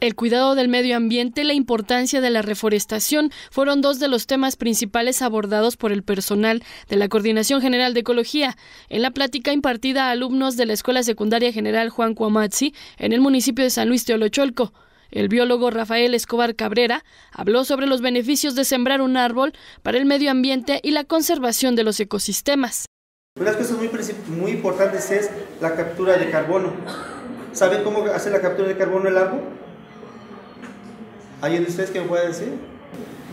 El cuidado del medio ambiente y la importancia de la reforestación fueron dos de los temas principales abordados por el personal de la Coordinación General de Ecología en la plática impartida a alumnos de la Escuela Secundaria General Juan Cuamazzi en el municipio de San Luis Teolocholco. El biólogo Rafael Escobar Cabrera habló sobre los beneficios de sembrar un árbol para el medio ambiente y la conservación de los ecosistemas. Una las cosas muy, muy importantes es la captura de carbono. ¿Saben cómo hace la captura de carbono el árbol? ¿Hay de ustedes que me pueden decir?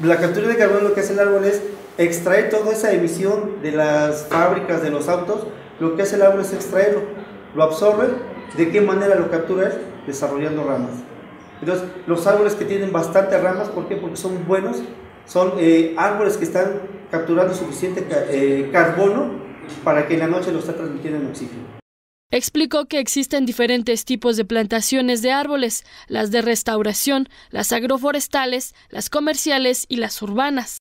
La captura de carbono lo que hace el árbol es extraer toda esa emisión de las fábricas, de los autos. Lo que hace el árbol es extraerlo, lo absorbe. ¿De qué manera lo captura? Desarrollando ramas. Entonces, los árboles que tienen bastantes ramas, ¿por qué? Porque son buenos, son eh, árboles que están capturando suficiente eh, carbono para que en la noche lo está transmitiendo en oxígeno. Explicó que existen diferentes tipos de plantaciones de árboles, las de restauración, las agroforestales, las comerciales y las urbanas.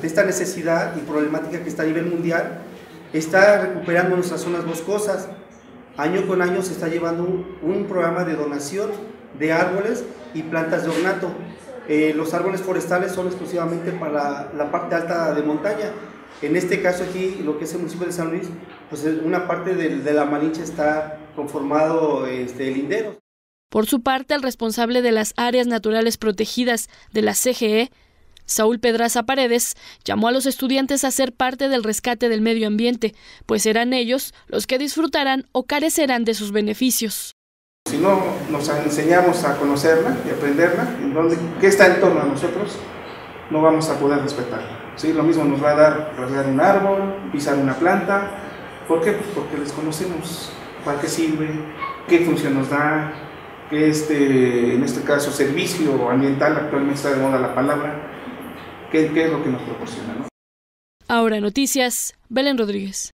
Esta necesidad y problemática que está a nivel mundial está recuperando nuestras zonas boscosas. Año con año se está llevando un, programa de donación de árboles y plantas de ornato. Eh, los árboles forestales son exclusivamente para la parte alta de montaña en este caso aquí, lo que es el municipio de San Luis, pues una parte de, la Malinche está conformado este, lindero. Por su parte, el responsable de las áreas naturales protegidas de la CGE, Saúl Pedraza Paredes, llamó a los estudiantes a ser parte del rescate del medio ambiente, pues serán ellos los que disfrutarán o carecerán de sus beneficios. Si no nos enseñamos a conocerla y aprenderla, ¿qué está en torno a nosotros? No vamos a poder respetarla. ¿sí? Lo mismo nos va a dar rasgar un árbol, pisar una planta. ¿Por qué? Pues porque desconocemos para qué sirve, qué función nos da, qué este, en este caso servicio ambiental, actualmente está de moda la palabra, qué es lo que nos proporciona. Ahora noticias, Belén Rodríguez.